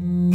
Mm.